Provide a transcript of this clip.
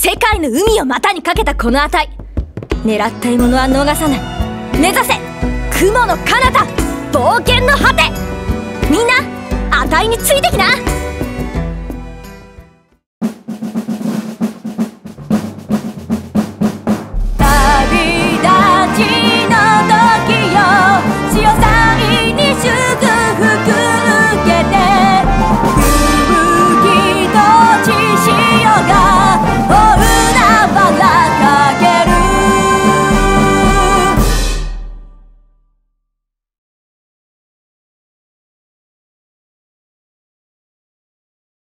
世界の海を股にかけたこの値。狙った獲物は逃さない。目指せ雲の彼方冒険の果て。みんな値についてきな。